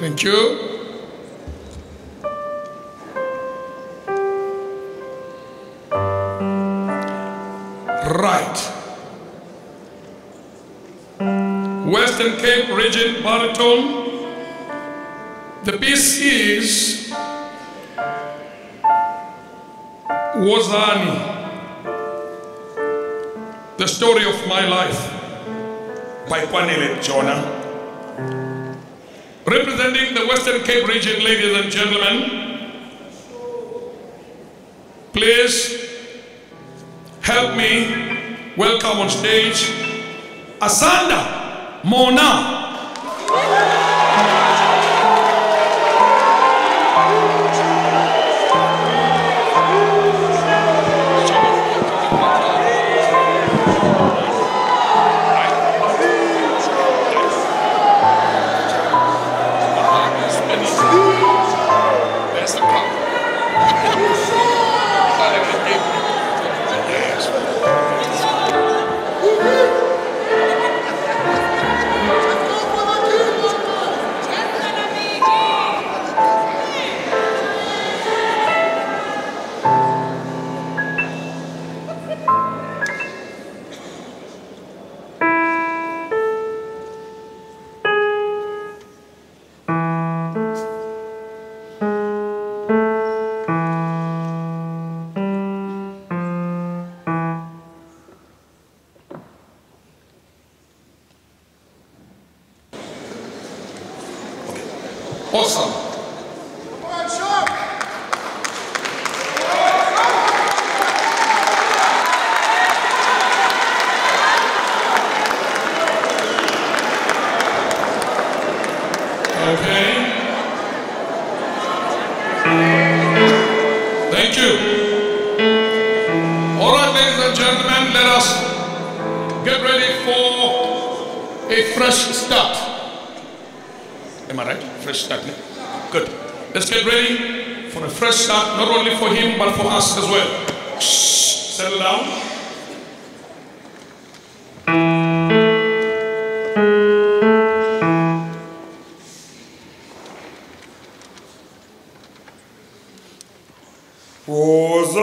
Thank you. Right. Western Cape Region Baritone. The piece is Wozani. The story of my life by Kwanele Jona. Representing the Western Cape region, ladies and gentlemen, please help me welcome on stage Asanda Mona. That's the problem. I Awesome. Okay. Thank you. All right, ladies and gentlemen, let us get ready for a fresh start. Am I right? Fresh start. Good. Let's get ready for a fresh start, not only for him, but for us as well. Shh. Settle down. was